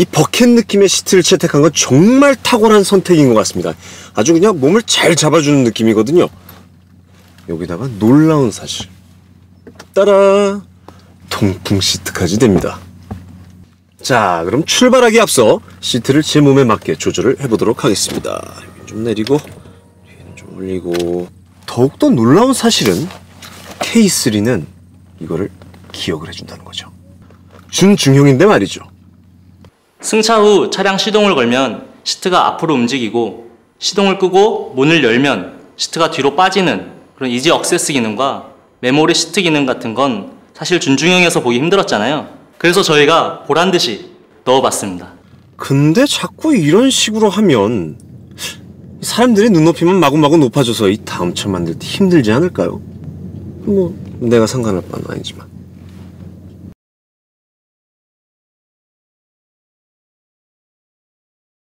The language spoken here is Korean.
이 버켓 느낌의 시트를 채택한 건 정말 탁월한 선택인 것 같습니다. 아주 그냥 몸을 잘 잡아주는 느낌이거든요. 여기다가 놀라운 사실. 따라! 통풍 시트까지 됩니다. 자, 그럼 출발하기 앞서 시트를 제 몸에 맞게 조절을 해보도록 하겠습니다. 좀 내리고, 뒤에는 좀 올리고. 더욱더 놀라운 사실은 K3는 이거를 기억을 해준다는 거죠. 준중형인데 말이죠. 승차 후 차량 시동을 걸면 시트가 앞으로 움직이고 시동을 끄고 문을 열면 시트가 뒤로 빠지는 그런 easy access 기능과 메모리 시트 기능 같은 건 사실 준중형에서 보기 힘들었잖아요. 그래서 저희가 보란 듯이 넣어봤습니다. 근데 자꾸 이런 식으로 하면 사람들의 눈높이만 마구마구 높아져서 이 다음 차 만들 때 힘들지 않을까요? 뭐 내가 상관할 바는 아니지만